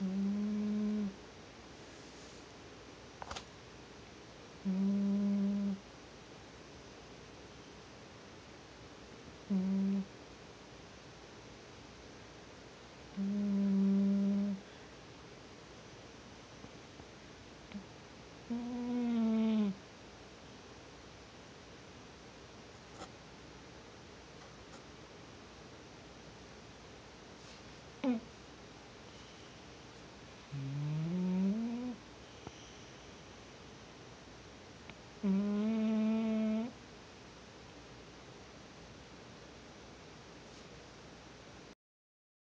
mm mm mm mm mm